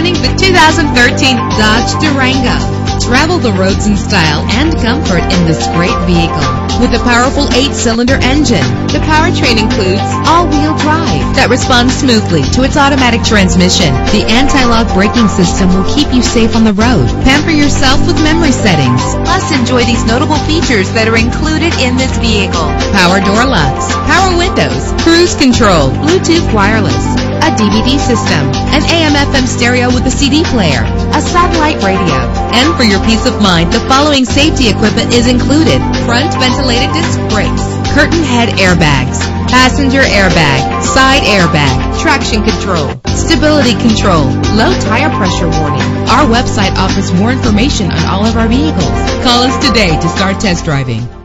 2013 Dodge Durango. Travel the roads in style and comfort in this great vehicle. With a powerful eight-cylinder engine, the powertrain includes all-wheel drive that responds smoothly to its automatic transmission. The anti-lock braking system will keep you safe on the road. Pamper yourself with memory settings. Plus, enjoy these notable features that are included in this vehicle. Power door locks, power windows, cruise control, Bluetooth wireless, a DVD system, an AM/FM stereo with a CD player, a satellite radio. And for your peace of mind, the following safety equipment is included. Front ventilated disc brakes, curtain head airbags, passenger airbag, side airbag, traction control, stability control, low tire pressure warning. Our website offers more information on all of our vehicles. Call us today to start test driving.